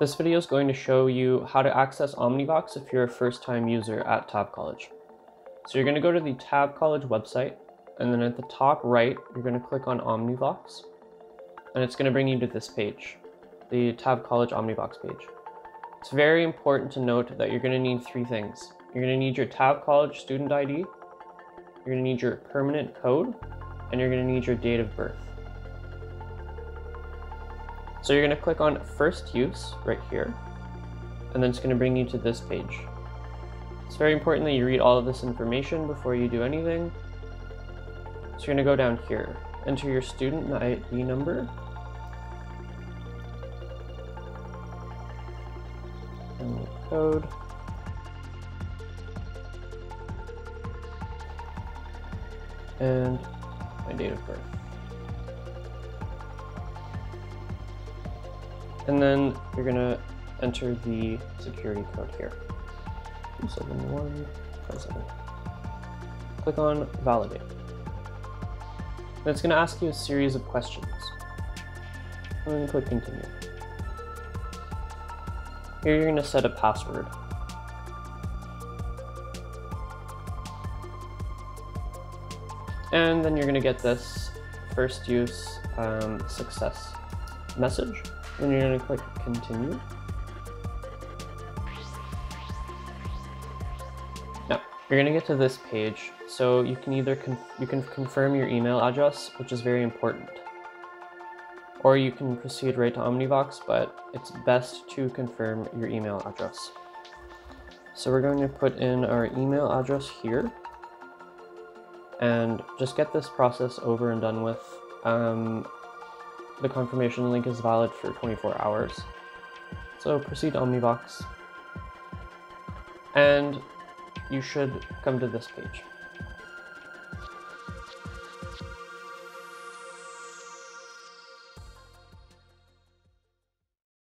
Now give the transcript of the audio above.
This video is going to show you how to access Omnivox if you're a first-time user at TAV College. So you're going to go to the TAV College website, and then at the top right, you're going to click on Omnivox, and it's going to bring you to this page, the TAV College Omnivox page. It's very important to note that you're going to need three things. You're going to need your TAV College student ID, you're going to need your permanent code, and you're going to need your date of birth. So you're going to click on first use right here, and then it's going to bring you to this page. It's very important that you read all of this information before you do anything. So you're going to go down here, enter your student ID number, and the code. And my date of birth. And then you're gonna enter the security code here. 27157. Click on validate. And it's gonna ask you a series of questions. And then click continue. Here you're gonna set a password. And then you're gonna get this first use um, success message. Then you're going to click continue. Now, you're going to get to this page. So you can either you can confirm your email address, which is very important. Or you can proceed right to Omnivox, but it's best to confirm your email address. So we're going to put in our email address here and just get this process over and done with. Um, the confirmation link is valid for 24 hours. So proceed to Omnivox. And you should come to this page.